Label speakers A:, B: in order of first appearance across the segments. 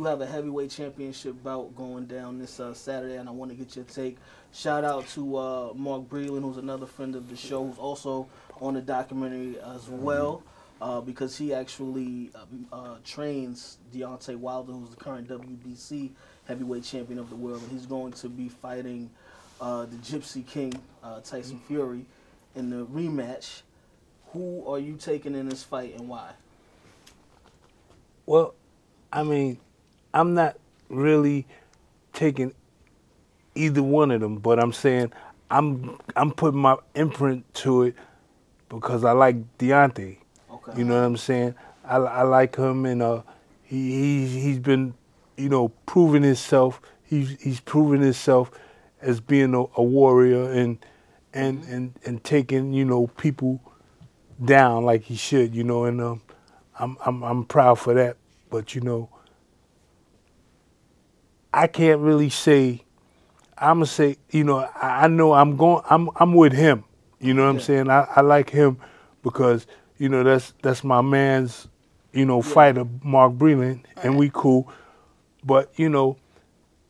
A: do have a heavyweight championship bout going down this uh, Saturday, and I want to get your take. Shout out to uh, Mark Breland, who's another friend of the show, who's also on the documentary as well, uh, because he actually um, uh, trains Deontay Wilder, who's the current WBC heavyweight champion of the world, and he's going to be fighting uh, the Gypsy King, uh, Tyson Fury, in the rematch. Who are you taking in this fight, and why?
B: Well, I mean, I'm not really taking either one of them, but I'm saying I'm I'm putting my imprint to it because I like Deontay.
A: Okay.
B: You know what I'm saying? I, I like him, and uh, he he's, he's been you know proving himself. He's he's proven himself as being a, a warrior and and and and taking you know people down like he should. You know, and um, I'm I'm I'm proud for that. But you know, I can't really say. I'm gonna say, you know, I, I know I'm going. I'm I'm with him. You know what I'm saying? I, I like him because you know that's that's my man's, you know, fighter Mark Breland, and we cool. But you know,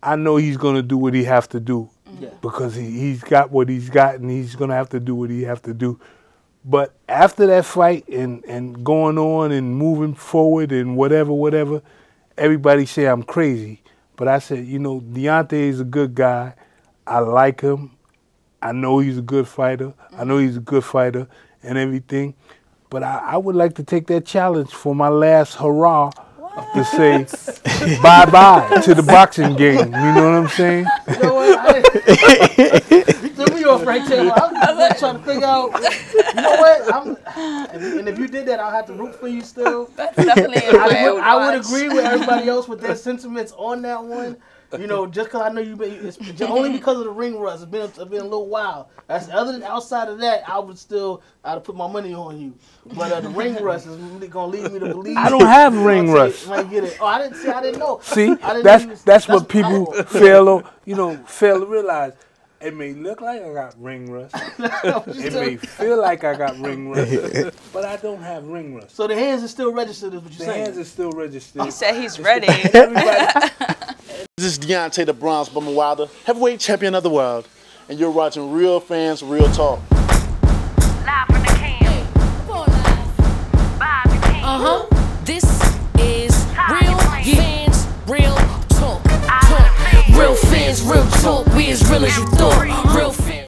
B: I know he's gonna do what he have to do mm-hmm.
A: Yeah.
B: because he, he's got what he's got, and he's gonna have to do what he have to do. But after that fight and and going on and moving forward and whatever, whatever, everybody say I'm crazy. But I said, you know, Deontay is a good guy. I like him. I know he's a good fighter. I know he's a good fighter and everything. But I, I would like to take that challenge for my last hurrah to say bye bye to the boxing game. You know what I'm saying?
A: right there. I'm, I'm trying to figure out. You know what? I'm, and, and if you did that, I'll have to root for you still.
C: That's definitely a
A: I
C: play
A: would, I would agree with everybody else with their sentiments on that one. You know, just because I know you've been, it's only because of the ring rust. It's been it's been a little while. That's other than outside of that, I would still I'd put my money on you. But uh, the ring rust is really gonna lead me to believe.
B: I don't have ring
A: Deontay
B: rust.
A: Might get it. Oh, I didn't see. I didn't know.
B: See,
A: didn't
B: that's
A: you was-
B: that's what people fail on. You know, fail to realize. It may look like I got ring rust. It may feel like I got ring rust, but I don't have ring rust.
A: So the hands are still registered, is what you're saying?
B: hands are still registered.
C: He said he's ready.
D: This is Deontay the Bronze Bomber Wilder, heavyweight champion of the world, and you're watching Real Fans Real Talk. ajudou.